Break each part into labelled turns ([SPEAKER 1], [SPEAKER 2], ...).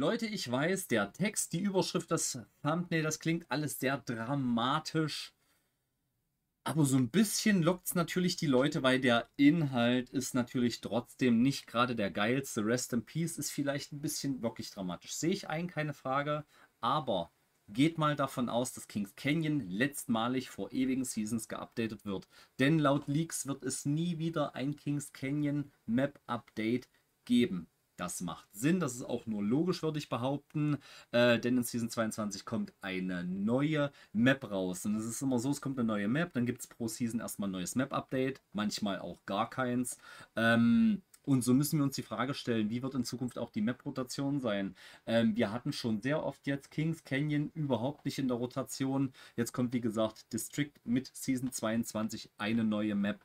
[SPEAKER 1] Leute, ich weiß, der Text, die Überschrift, das Thumbnail, das klingt alles sehr dramatisch. Aber so ein bisschen lockt es natürlich die Leute, weil der Inhalt ist natürlich trotzdem nicht gerade der geilste. Rest in Peace ist vielleicht ein bisschen wirklich dramatisch. Sehe ich ein, keine Frage. Aber geht mal davon aus, dass Kings Canyon letztmalig vor ewigen Seasons geupdatet wird. Denn laut Leaks wird es nie wieder ein Kings Canyon Map Update geben. Das macht Sinn, das ist auch nur logisch, würde ich behaupten, äh, denn in Season 22 kommt eine neue Map raus. Und es ist immer so, es kommt eine neue Map, dann gibt es pro Season erstmal ein neues Map-Update, manchmal auch gar keins. Ähm, und so müssen wir uns die Frage stellen, wie wird in Zukunft auch die Map-Rotation sein? Ähm, wir hatten schon sehr oft jetzt Kings Canyon überhaupt nicht in der Rotation. Jetzt kommt, wie gesagt, District mit Season 22 eine neue Map.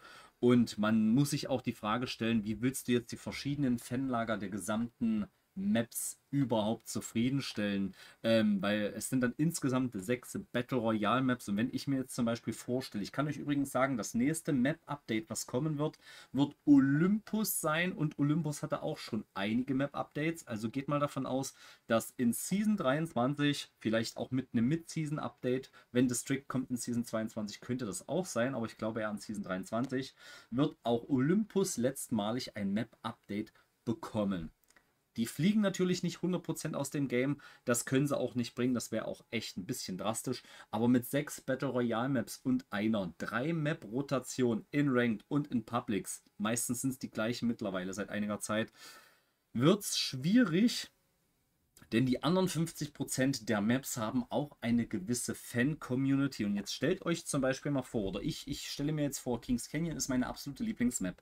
[SPEAKER 1] Und man muss sich auch die Frage stellen, wie willst du jetzt die verschiedenen Fanlager der gesamten Maps überhaupt zufriedenstellen, ähm, weil es sind dann insgesamt sechs Battle Royale Maps. Und wenn ich mir jetzt zum Beispiel vorstelle, ich kann euch übrigens sagen, das nächste Map Update, was kommen wird, wird Olympus sein. Und Olympus hatte auch schon einige Map Updates, also geht mal davon aus, dass in Season 23, vielleicht auch mit einem Mid-Season Update, wenn District kommt in Season 22, könnte das auch sein, aber ich glaube eher in Season 23, wird auch Olympus letztmalig ein Map Update bekommen. Die fliegen natürlich nicht 100% aus dem Game. Das können sie auch nicht bringen. Das wäre auch echt ein bisschen drastisch. Aber mit sechs Battle Royale Maps und einer drei Map Rotation in Ranked und in Publics, meistens sind es die gleichen mittlerweile seit einiger Zeit, wird es schwierig. Denn die anderen 50% der Maps haben auch eine gewisse Fan-Community. Und jetzt stellt euch zum Beispiel mal vor, oder ich, ich stelle mir jetzt vor, Kings Canyon ist meine absolute Lieblingsmap.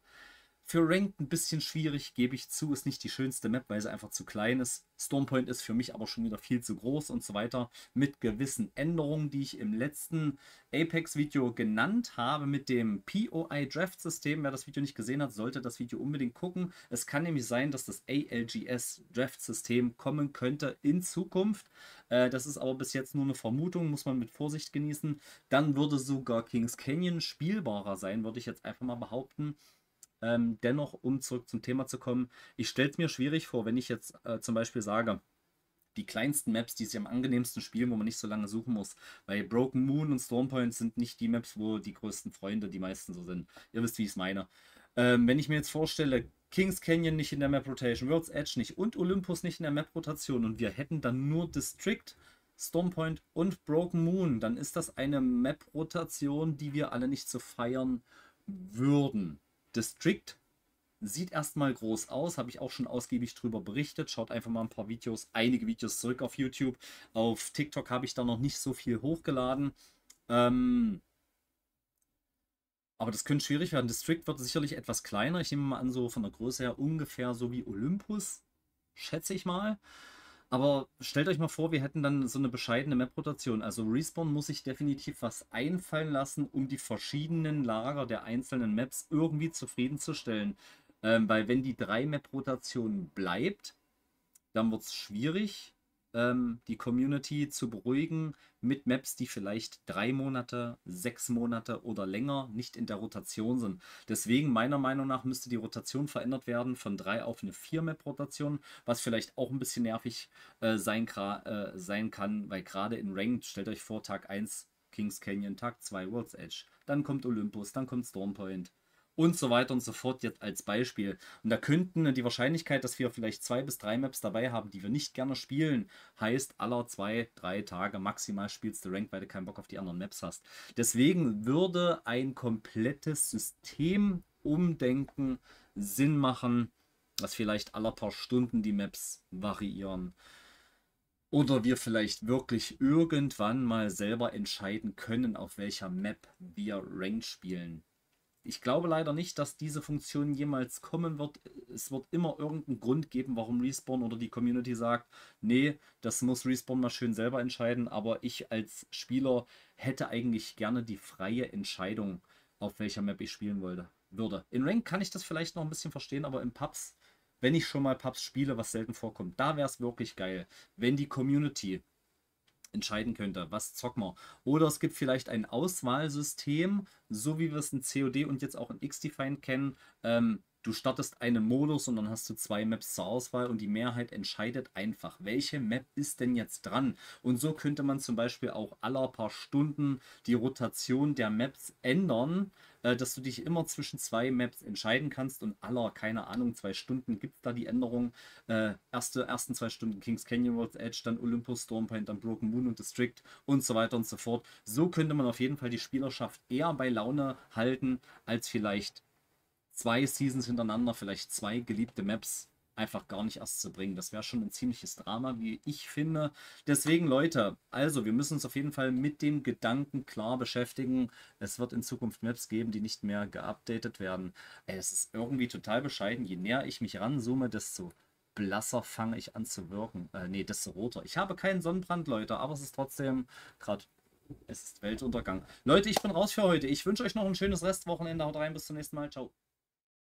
[SPEAKER 1] Für Ranked ein bisschen schwierig, gebe ich zu. Ist nicht die schönste Map, weil sie einfach zu klein ist. Stormpoint ist für mich aber schon wieder viel zu groß und so weiter. Mit gewissen Änderungen, die ich im letzten Apex-Video genannt habe mit dem POI-Draft-System. Wer das Video nicht gesehen hat, sollte das Video unbedingt gucken. Es kann nämlich sein, dass das ALGS-Draft-System kommen könnte in Zukunft. Äh, das ist aber bis jetzt nur eine Vermutung, muss man mit Vorsicht genießen. Dann würde sogar Kings Canyon spielbarer sein, würde ich jetzt einfach mal behaupten. Ähm, dennoch, um zurück zum Thema zu kommen, ich stelle es mir schwierig vor, wenn ich jetzt äh, zum Beispiel sage, die kleinsten Maps, die sich am angenehmsten spielen, wo man nicht so lange suchen muss. Weil Broken Moon und Stormpoint sind nicht die Maps, wo die größten Freunde die meisten so sind. Ihr wisst, wie ich es meine. Ähm, wenn ich mir jetzt vorstelle, Kings Canyon nicht in der Map Rotation, World's Edge nicht und Olympus nicht in der Map Rotation und wir hätten dann nur District, Stormpoint und Broken Moon, dann ist das eine Map Rotation, die wir alle nicht so feiern würden. District sieht erstmal groß aus, habe ich auch schon ausgiebig drüber berichtet. Schaut einfach mal ein paar Videos, einige Videos zurück auf YouTube. Auf TikTok habe ich da noch nicht so viel hochgeladen. Ähm, aber das könnte schwierig werden. District wird sicherlich etwas kleiner. Ich nehme mal an, so von der Größe her ungefähr so wie Olympus, schätze ich mal. Aber stellt euch mal vor, wir hätten dann so eine bescheidene Map-Rotation. Also Respawn muss sich definitiv was einfallen lassen, um die verschiedenen Lager der einzelnen Maps irgendwie zufriedenzustellen. Ähm, weil wenn die drei Map-Rotation bleibt, dann wird es schwierig ähm, die Community zu beruhigen mit Maps, die vielleicht drei Monate, sechs Monate oder länger nicht in der Rotation sind. Deswegen meiner Meinung nach müsste die Rotation verändert werden von drei auf eine vier Map-Rotation, was vielleicht auch ein bisschen nervig äh, sein, äh, sein kann, weil gerade in Ranked, stellt euch vor, Tag 1 Kings Canyon, Tag 2 World's Edge, dann kommt Olympus, dann kommt Stormpoint, und so weiter und so fort jetzt als Beispiel. Und da könnten die Wahrscheinlichkeit, dass wir vielleicht zwei bis drei Maps dabei haben, die wir nicht gerne spielen, heißt aller zwei, drei Tage maximal spielst du Rank, weil du keinen Bock auf die anderen Maps hast. Deswegen würde ein komplettes System umdenken Sinn machen, dass vielleicht alle paar Stunden die Maps variieren. Oder wir vielleicht wirklich irgendwann mal selber entscheiden können, auf welcher Map wir Rank spielen ich glaube leider nicht, dass diese Funktion jemals kommen wird. Es wird immer irgendeinen Grund geben, warum Respawn oder die Community sagt, nee, das muss Respawn mal schön selber entscheiden. Aber ich als Spieler hätte eigentlich gerne die freie Entscheidung, auf welcher Map ich spielen wollte, würde. In Rank kann ich das vielleicht noch ein bisschen verstehen, aber in Pubs, wenn ich schon mal Pubs spiele, was selten vorkommt, da wäre es wirklich geil, wenn die Community entscheiden könnte, was zocken wir. Oder es gibt vielleicht ein Auswahlsystem, so wie wir es in COD und jetzt auch in X-Define kennen, ähm, Du startest einen Modus und dann hast du zwei Maps zur Auswahl und die Mehrheit entscheidet einfach, welche Map ist denn jetzt dran. Und so könnte man zum Beispiel auch aller paar Stunden die Rotation der Maps ändern, äh, dass du dich immer zwischen zwei Maps entscheiden kannst und aller, keine Ahnung, zwei Stunden gibt es da die Änderung. Äh, erste, ersten zwei Stunden Kings Canyon Road Edge, dann Olympus, Stormpoint, dann Broken Moon und District und so weiter und so fort. So könnte man auf jeden Fall die Spielerschaft eher bei Laune halten, als vielleicht zwei Seasons hintereinander, vielleicht zwei geliebte Maps einfach gar nicht erst zu bringen. Das wäre schon ein ziemliches Drama, wie ich finde. Deswegen, Leute, also wir müssen uns auf jeden Fall mit dem Gedanken klar beschäftigen. Es wird in Zukunft Maps geben, die nicht mehr geupdatet werden. Es ist irgendwie total bescheiden. Je näher ich mich ranzoome, desto blasser fange ich an zu wirken. Äh, nee, desto roter. Ich habe keinen Sonnenbrand, Leute, aber es ist trotzdem gerade es ist Weltuntergang. Leute, ich bin raus für heute. Ich wünsche euch noch ein schönes Restwochenende. Haut rein, bis zum nächsten Mal. Ciao.